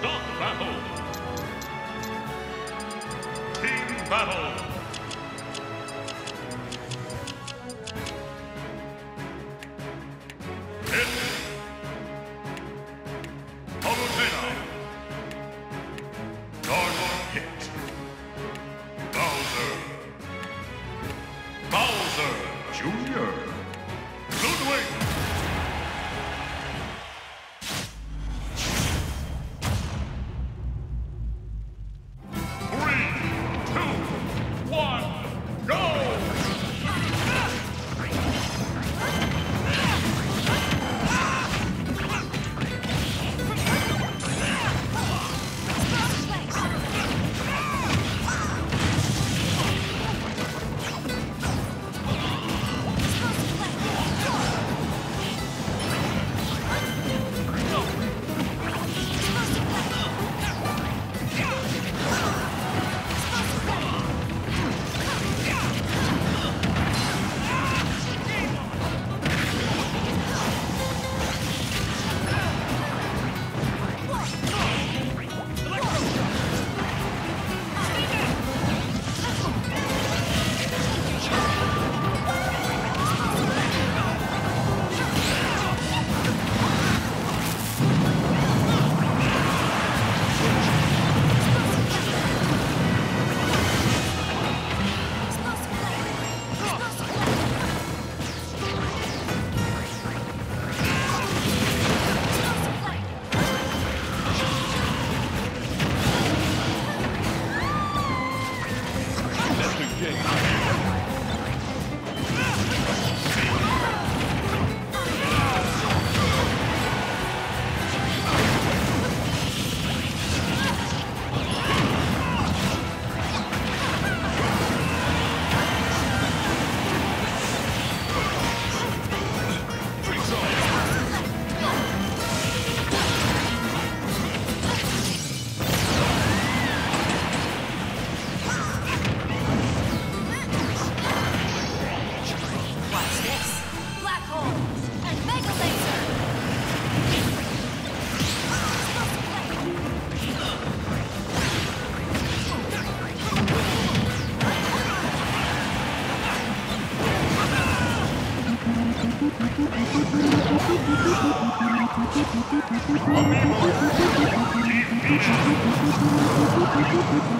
Stock battle. Team battle. Hit. Oh,